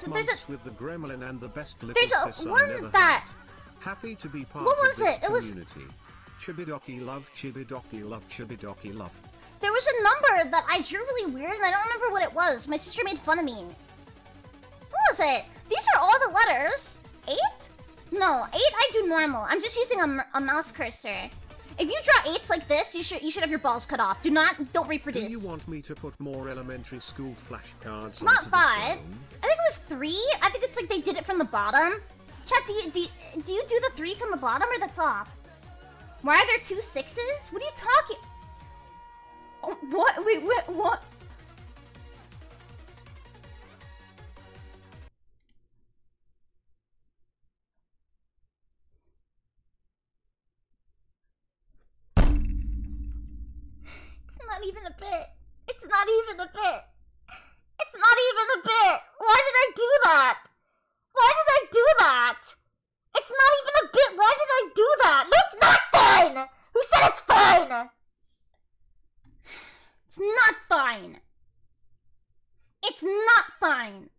there's there's a with the gremlin and the best There's a sis I one never that-. Happy to be part What of was it? It was-. Chibidoki love, chibidoki love, chibidoki love. there was a number that I drew really weird, and I don't remember what it was. My sister made fun of me. What was it? These are all the letters. Eight? No, eight. I do normal. I'm just using a mouse cursor. If you draw eights like this, you should you should have your balls cut off. Do not don't reproduce. Do you want me to put more elementary school flashcards not five. I think it was three. I think it's like they did it from the bottom. Chat, do you do you, do you do the three from the bottom or the top? Why are there two sixes? What are you talking? Oh, what? Wait, what? What? Not even a bit. It's not even a bit. It's not even a bit. Why did I do that? Why did I do that? It's not even a bit. Why did I do that? No, it's not fine. Who said it's fine? It's not fine. It's not fine.